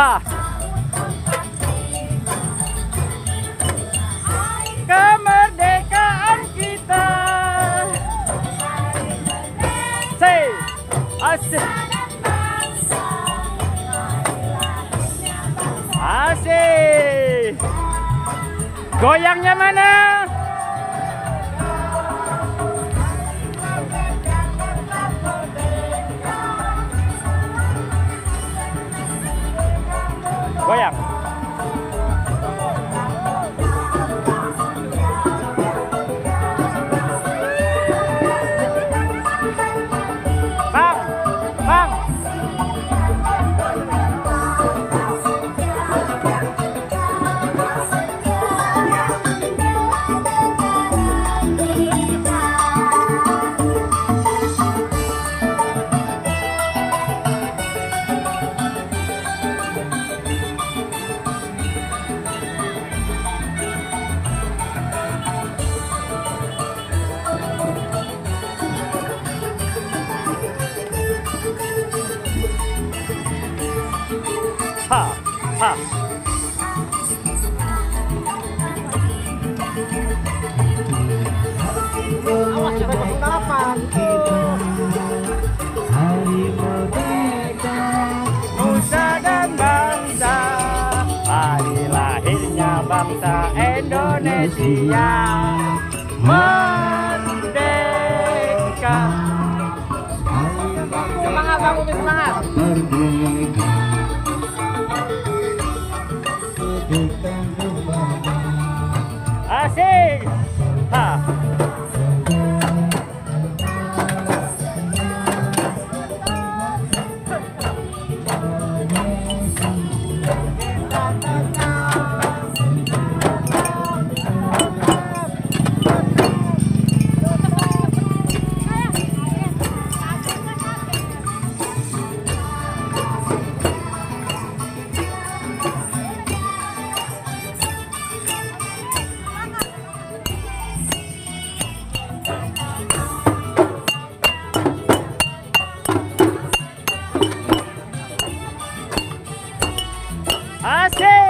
Ha. Kemerdekaan kita. Say. Asik. Asik. Goyangnya mana? Goyang. Ha, ha. Awas jangan. Nusa dan bangsa Hari lahirnya bangsa Indonesia Merdeka Semangat bang semangat. Hace.